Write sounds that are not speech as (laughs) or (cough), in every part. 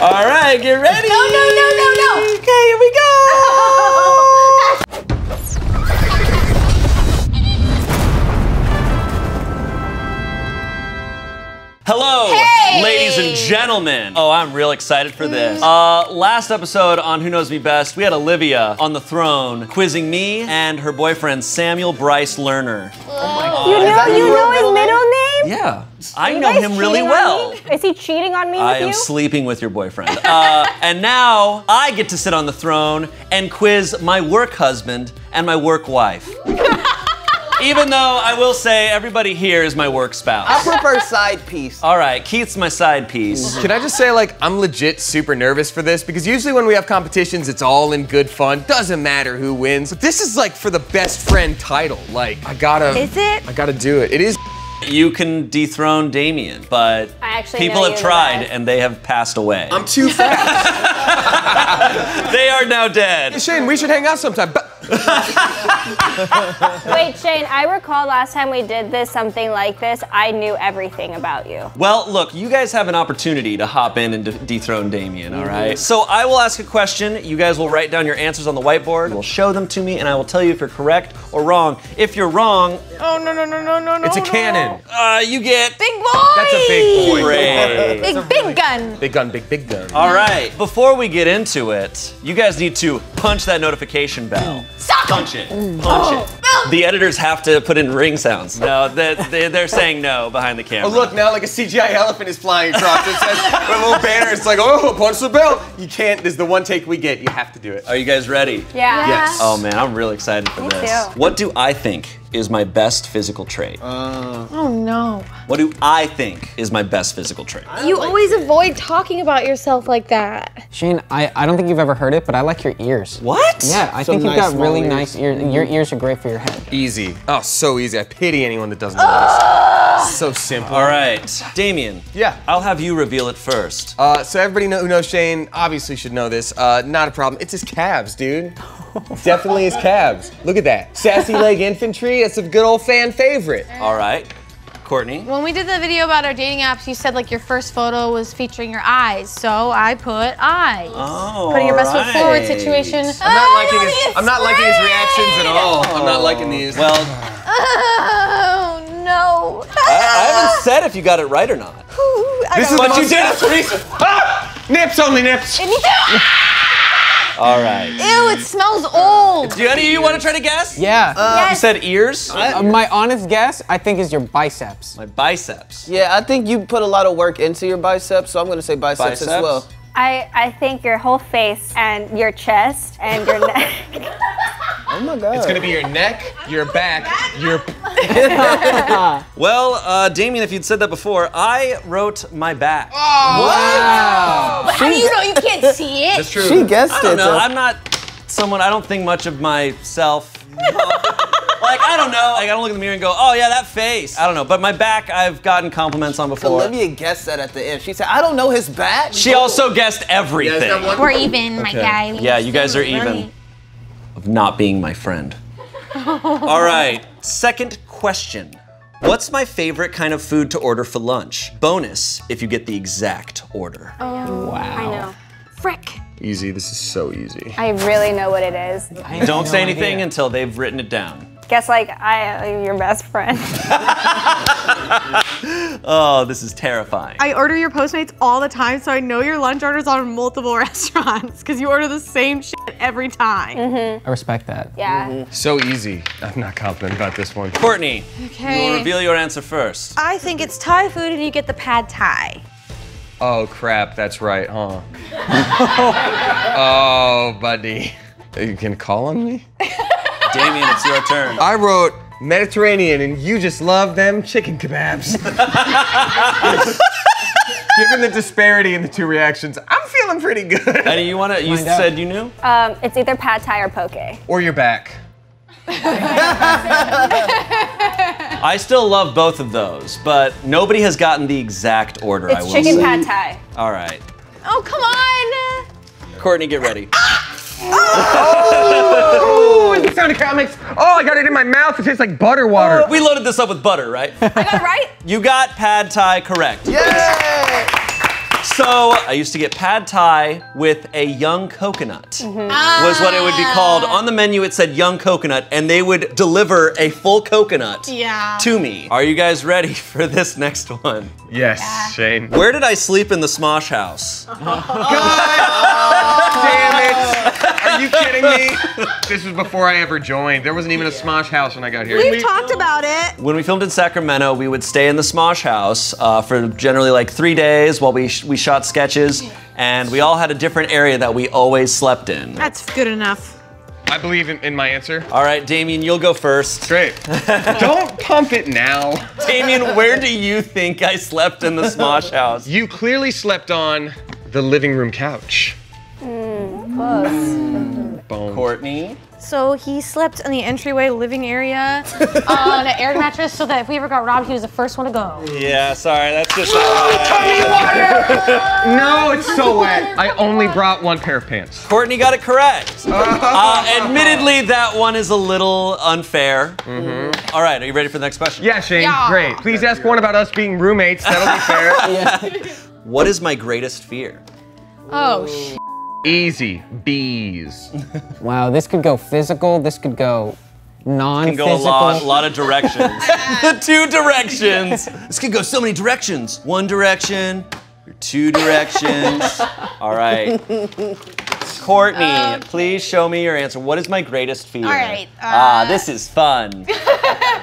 All right, get ready. No, no, no, no, no. Okay, here we go. (laughs) Hello, Hey! ladies and gentlemen. Oh, I'm real excited for this. Uh, last episode on Who Knows Me Best, we had Olivia on the throne quizzing me and her boyfriend Samuel Bryce Lerner. You know, you know his middle name? (laughs) Yeah, I You know him really well. Is he cheating on me I with am you? sleeping with your boyfriend. (laughs) Uh, and now I get to sit on the throne and quiz my work husband and my work wife. (laughs) Even though I will say everybody here is my work spouse. I prefer side piece. All right, Keith's my side piece. Can I just say, like, I'm legit super nervous for this because usually when we have competitions, it's all in good fun. Doesn't matter who wins. But this is like for the best friend title. Like, I gotta. Is it? I gotta do it. It is. You can dethrone Damien, but people have tried best. and they have passed away. I'm too fast. (laughs) they are now dead. Shayne, we should hang out sometime. But Wait, Shayne, I recall last time we did this, something like this, I knew everything about you. Well, look, you guys have an opportunity to hop in and de- dethrone Damien, all right? So I will ask a question. You guys will write down your answers on the whiteboard. You'll show them to me, and I will tell you if you're correct or wrong. If you're wrong, Oh, no, no, no, no, no, no. it's a no. cannon. uh, you get Big boy. That's a big boy. Big, big gun. Big gun, big, big gun. All right, before we get into it, you guys need to punch that notification bell. Suck. Punch it. Punch it. Oh. Oh. The editors have to put in ring sounds. No, they, they, they're saying no behind the oh, camera. Oh, look, now like a CGI elephant is flying across. It says, with a little banner, it's like, oh, punch the bell. You can't, this is the one take we get. You have to do it. Are you guys ready? Yeah. Yes. Oh man, I'm really excited for Me this. too. What do I think is my best physical trait? Oh, no. what do I think is my best physical trait? You always avoid talking about yourself like that. Shayne, I, I don't think you've ever heard it, but I like your ears. What? Yeah, I Some think you've nice got really small nice ears. Your ears are great for your head. Easy. Oh, so easy. I pity anyone that doesn't know this. So simple. All right, Damien. Yeah. I'll have you reveal it first. Uh, so everybody know, who knows Shayne obviously should know this. Uh, not a problem. It's his calves, dude. (laughs) Definitely his calves. Look at that. Sassy leg infantry. It's a good old fan favorite. All right, Courtney. When we did the video about our dating apps, you said like your first photo was featuring your eyes, so I put eyes. Oh, Putting your best foot forward situation. Oh, I'm not liking his. I'm not liking his reactions at all. I'm not liking these. Well, Oh, no. I, I haven't said if you got it right or not. (laughs) this is But the you most did it. recent. Nips only nips. (laughs) All right. Ew, it smells old. Do any of you want to try to guess? Yeah. Uh, uh, you said ears. Uh, uh, my honest guess, I think, is your biceps. my biceps. Yeah, I think you put a lot of work into your biceps, so I'm gonna say biceps, as well. I, I think your whole face and your chest and your (laughs) neck. (laughs) Oh my god. It's gonna be your neck, your back, your. (laughs) (laughs) Well, uh, Damien, if you'd said that before, I wrote my back. But how do you know you can't see it? That's true. She guessed I don't it. know. I'm not someone. I don't think much of myself. (laughs) like I don't know. Like I don't look in the mirror and go, "Oh yeah, that face." I don't know. But my back, I've gotten compliments on before. Olivia guessed that at the end. She said, "I don't know his back." She also guessed everything. We're even, my guy. Yeah, you guys are even. Of not being my friend. (laughs) All right. Second question. What's my favorite kind of food to order for lunch? Bonus if you get the exact order. Wow. I know. Frick. Easy. This is so easy. I really know what it is. I Don't no say anything idea. until they've written it down. Guess like I am your best friend. (laughs) Oh, this is terrifying. I order your Postmates all the time, so I know your lunch orders on multiple (laughs) restaurants because you order the same shit every time. Mm-hmm. I respect that. Yeah. Mm-hmm. So easy. I'm not confident about this one. Courtney, okay. you will reveal your answer first. I think it's Thai food and you get the pad Thai. Oh crap, that's right, huh? (laughs) oh, buddy. You can call on me? Damien, it's your turn. I wrote Mediterranean and you just love them chicken kebabs. (laughs) Given the disparity in the two reactions, I'm feeling pretty good. Eddie, you wanna? You Find out. said you knew. Um, it's either pad thai or poke. Or your back. (laughs) I still love both of those, but nobody has gotten the exact order. I It's will chicken say. pad thai. All right, Oh, come on. Courtney, get ready. (laughs) Oh, the sound of comics. Oh, I got it in my mouth. It tastes like butter water. We loaded this up with butter, right? I got it right? (laughs) You got pad thai correct. Yay! So I used to get pad thai with a young coconut. Mm-hmm. Was what it would be called. Ah. On the menu it said young coconut, and they would deliver a full coconut Yeah. to me. Are you guys ready (laughs) for this next one? Yes, Shayne. Where did I sleep in the Smosh house? (laughs) God Damn it! Are you kidding me? (laughs) This was before I ever joined. There wasn't even a Smosh house when I got here. We've talked about it. When we filmed in Sacramento, we would stay in the Smosh house uh, for generally like three days while we sh- we shot sketches, and we all had a different area that we always slept in. That's good enough. I believe in, in my answer. All right, Damien, you'll go first. Great. (laughs) Don't pump it now. Damien, where do you think I slept in the Smosh house? You clearly slept on the living room couch. Bones. Courtney. So he slept in the entryway living area (laughs) on an air mattress so that if we ever got robbed, he was the first one to go. Yeah, sorry, that's just. (laughs) No, it's so wet. I only brought one pair of pants. Courtney got it correct. (laughs) Uh, admittedly, that one is a little unfair. All right, are you ready for the next question? Yeah, Shayne, Yeah. great. Please ask one about us being roommates. That'll be fair. What is my greatest fear? Oh, sh- Easy. Bees. (laughs) Wow, this could go physical. This could go non-physical. go a lot, a lot of directions. the (laughs) (laughs) two directions. This could go so many directions. One direction, two directions. All right. Courtney, please show me your answer. What is my greatest fear? All right, ah, uh, this is fun.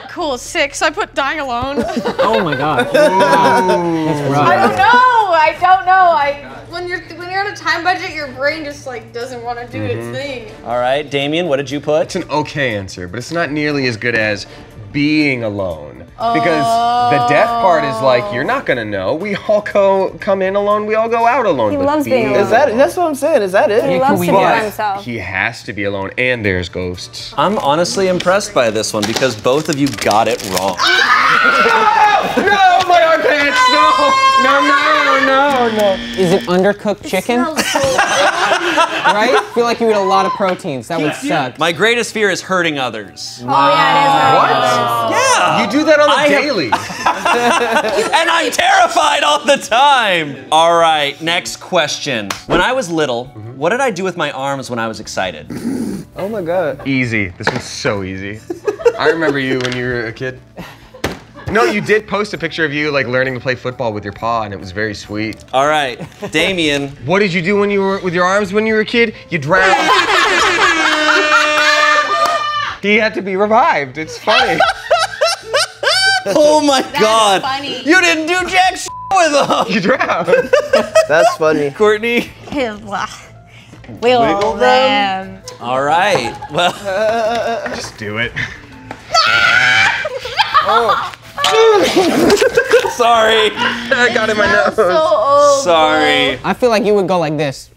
cool. Six. I put dying alone. Oh my god. Wow. That's rough. I don't know. I don't know. I when you're when you're on a time budget, your brain just like doesn't want to do its mm-hmm. thing. All right, Damien, what did you put? It's an okay answer, but it's not nearly as good as being alone. Because the death part is like, you're not gonna know. We all go, come in alone, we all go out alone. He loves being being Is that? That's what I'm saying. Is that it? He Yeah, can loves we to be by himself. He has to be alone, and there's ghosts. I'm honestly impressed by this one because both of you got it wrong. (laughs) No, my armpits! No! No, no, no, no. Is it undercooked chicken? (laughs) right? I feel like you eat a lot of proteins. That would suck. My greatest fear is hurting others. Oh yeah, it is. Yeah. You do that on the I have- daily. (laughs) and I'm terrified all the time. All right, next question. When I was little, mm-hmm. what did I do with my arms when I was excited? Oh my god. Easy. This was so easy. (laughs) I remember you when you were a kid. No, you did post a picture of you like learning to play football with your paw, and it was very sweet. All right, Damien. (laughs) What did you do when you were with your arms when you were a kid? You drowned. (laughs) he had to be revived. It's funny. (laughs) Oh my God. That's funny. You didn't do jack shit with them. You drowned. That's funny. Courtney. Wiggle, Wiggle them. All right. Well, Just do it. Oh. (laughs) sorry. I got in my nose. So old. Sorry. I feel like you would go like this.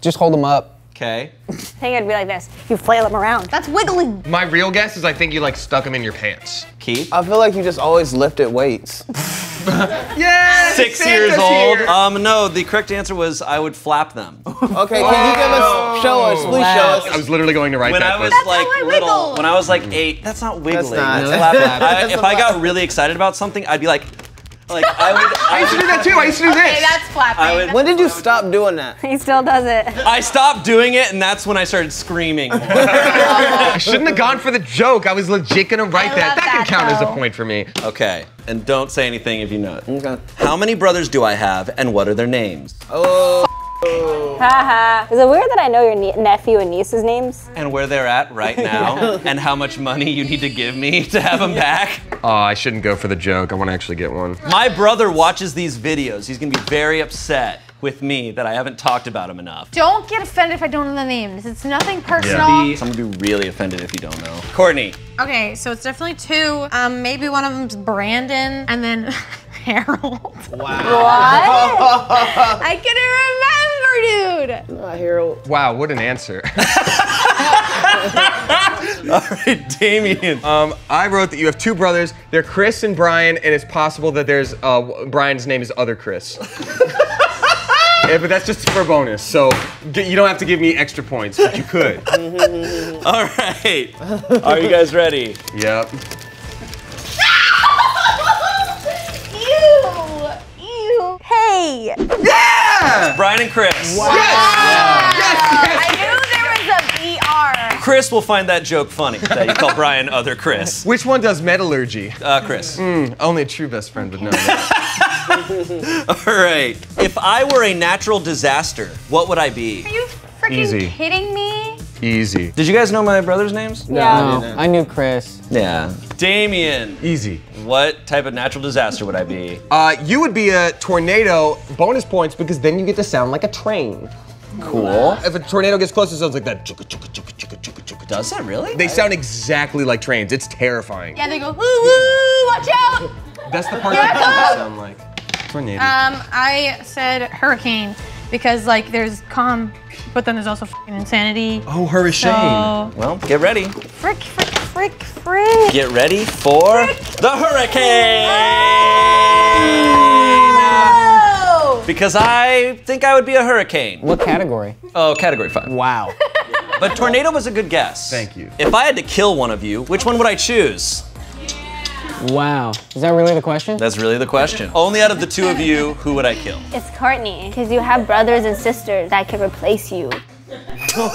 Just hold them up. Okay. I think it'd be like this. You flail them around. That's wiggling. My real guess is I think you like stuck them in your pants. Keith. I feel like you just always lifted weights. (laughs) Yeah. Six years old. Um, no, the correct answer was I would flap them. Okay, can you give us, show us, please show us. I was literally going to write When that. I was but- like how I little, wiggle. when I was like eight, that's not wiggling. not. That's No, flapping. that's (laughs) I- That's if a I got really excited about something, I'd be like, like I would. (laughs) I used to do that too. I used to do this. That's flapping. Would- When did you stop doing that? He still does it. I stopped doing it, and that's when I started screaming. (laughs) I shouldn't have gone for the joke. I was legit gonna write I that. love That can that, count as a point for me. okay, and don't say anything if you know it. Okay. How many brothers do I have, and what are their names? Oh, Haha. Is it weird that I know your nie- nephew and niece's names? And where they're at right now, (laughs) and how much money you need to give me (laughs) to have them back? Oh, I shouldn't go for the joke. I want to actually get one. My brother watches these videos. He's gonna be very upset with me that I haven't talked about him enough. Don't get offended if I don't know the names. It's nothing personal. Yeah. I'm gonna be really offended if you don't know. Courtney. Okay, so it's definitely two. Um, maybe one of them's Brandon, and then (laughs) Harold. Wow. What? I couldn't remember, dude. not Harold. Wow, what an answer. (laughs) All right, Damien. um, I wrote that you have two brothers. They're Chris and Brian, and it's possible that there's uh, Brian's name is other Chris. (laughs) Yeah, but that's just for a bonus. So you don't have to give me extra points, but you could. (laughs) All right. Are you guys ready? yep. Ew. Ew. Hey. Yeah! Yeah. Brian and Chris. Wow! I knew there was a BR. Chris will find that joke funny that you call Brian other Chris. (laughs) Which one does metallurgy? Uh, Chris. Only a true best friend would know that. (laughs) All right. If I were a natural disaster, what would I be? Are you freaking Easy. kidding me? Easy. Did you guys know my brother's names? Yeah. No, I knew Chris. Yeah. Damien, Easy. what type of natural disaster would I be? Uh, you would be a tornado. Bonus points because then you get to sound like a train. Cool. If a tornado gets close, it sounds like that. Does it really? They sound exactly like trains. It's terrifying. Yeah, they go, woo woo, watch out. That's the part that they sound like. Tornado. Um, I said hurricane because like there's calm, but then there's also fucking insanity. oh, hurricane. So, Well, get ready. frick, frick, frick, frick. Get ready for the hurricane! Oh! Because I think I would be a hurricane. What category? Oh, category five. Wow. But tornado was a good guess. Thank you. If I had to kill one of you, which one would I choose? Wow. Is that really the question? That's really the question. Only out of the two of you, who would I kill? It's Courtney, because you have brothers and sisters that can replace you. (laughs) Oh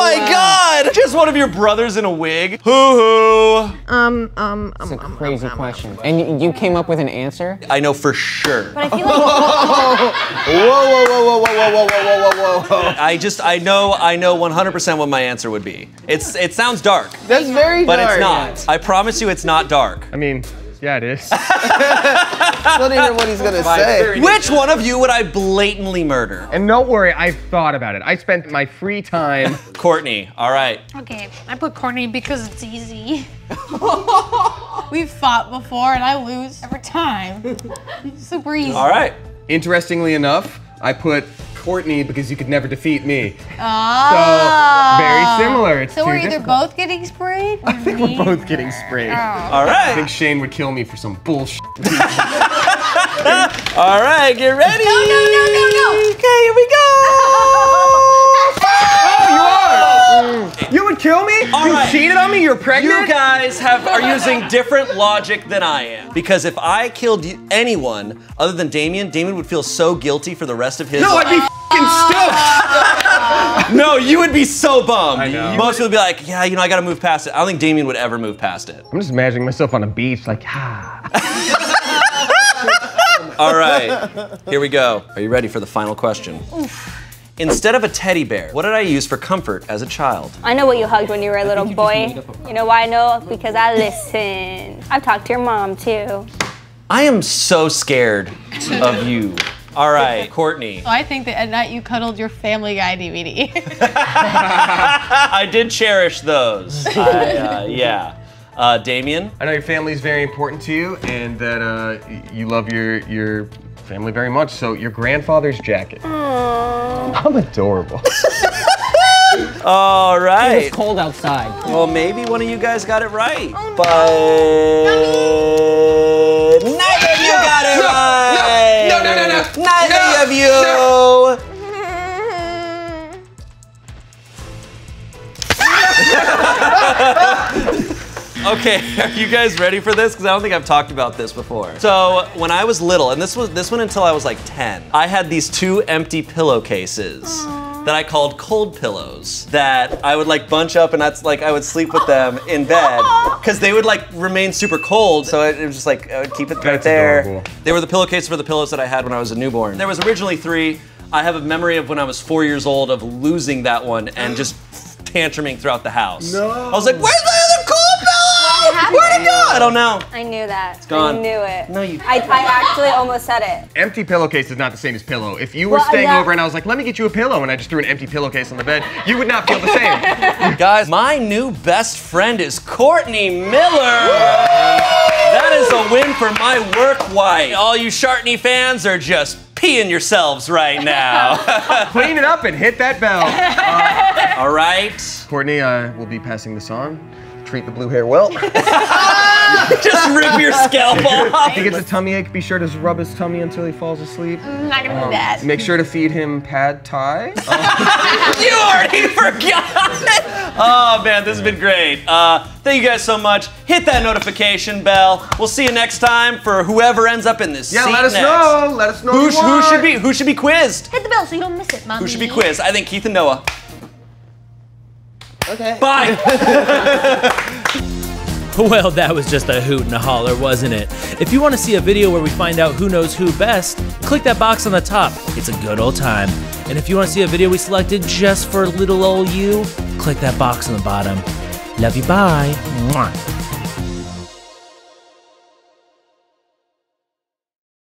my god! Just one of your brothers in a wig? Hoo hoo! Um, um, um, It's a um, um, crazy question. And you, you came up with an answer? I know for sure. But I feel like (laughs) Whoa, whoa, whoa, whoa, whoa, whoa, whoa, whoa, whoa, whoa, whoa. I just, I know, I know 100% what my answer would be. It's, it sounds dark, That's very but dark. But it's not. I promise you it's not dark. I mean, yeah, it is. I want to hear what he's gonna say. Which one of you would I blatantly murder? and don't worry, I've thought about it. I spent my free time. (laughs) Courtney, all right. Okay, I put Courtney because it's easy. We've fought before and I lose every time. (laughs) Super easy. All right. Interestingly enough, I put Courtney because you could never defeat me. Oh. Very. It's So too we're either difficult. both getting sprayed? I think we're both getting sprayed. Oh. All right. I think. Shayne would kill me for some bullshit. (laughs) All right, get ready. No, no, no, no, no. Okay, here we go. (laughs) Oh, you are. Mm. You would kill me? All you right. cheated on me? You're pregnant? You guys have are using different logic than I am. Because if I killed you- anyone other than Damien, Damien would feel so guilty for the rest of his No, life. I'd be f***ing stoked. No, you would be so bummed. I know. Most people would be like, yeah, you know, I gotta move past it. I don't think Damien would ever move past it. I'm just imagining myself on a beach, like, ah. (laughs) All right, here we go. Are you ready for the final question? Instead of a teddy bear, what did I use for comfort as a child? I know what you hugged when you were a little boy. You know why I know? Because I listen. I've talked to your mom too. I am so scared of you. All right, Courtney. I think that at night you cuddled your Family Guy DVD. (laughs) (laughs) I did cherish those. (laughs) I, uh, yeah. Uh, Damien? I know your family is very important to you, and that uh, you love your your family very much. So your grandfather's jacket. I'm adorable. All right. It's cold outside. Well, maybe one of you guys got it right. but neither no, no, no, no. Neither of you. Okay, are you guys ready for this? Because I don't think I've talked about this before. So when I was little, and this was this went until I was like 10, I had these two empty pillowcases that I called cold pillows that I would like bunch up and that's like I would sleep with them in bed (laughs) because they would like remain super cold. So it, it was just like I would keep it right That's there. adorable. They were the pillowcases for the pillows that I had when I was a newborn. There was originally three. I have a memory of when I was four years old of losing that one and just tantruming throughout the house. No. I was like, where's my other cold pillow? Where'd it go? I don't know. I knew that. It's gone. I knew it. No, you- I, I actually almost said it. Empty pillowcase is not the same as pillow. If you were Well, staying yeah. over and I was like, let me get you a pillow, and I just threw an empty pillowcase on the bed, you would not feel the same. (laughs) Guys, my new best friend is Courtney Miller. That is a win for my work wife. All you Shartney fans are just peeing yourselves right now. (laughs) Clean it up and hit that bell. (laughs) All right. Courtney, uh, we'll be passing this on. Treat the blue hair well. (laughs) (laughs) Just rip your scalp off. if he gets a tummy ache, be sure to rub his tummy until he falls asleep. I'm not gonna do that. Make sure to feed him pad thai. (laughs) you already forgot. Oh man, this has been great. Uh, thank you guys so much. Hit that notification bell. We'll see you next time for whoever ends up in this yeah, seat let us next. know. Let us know. Who, if who should be who should be quizzed? Hit the bell so you don't miss it, mommy. Who should be quizzed? I think Keith and Noah. Okay. Bye. (laughs) (laughs) Well, that was just a hoot and a holler, wasn't it? If you want to see a video where we find out who knows who best, click that box on the top. It's a good old time. And if you want to see a video we selected just for little old you, click that box on the bottom. Love you, bye. Mwah.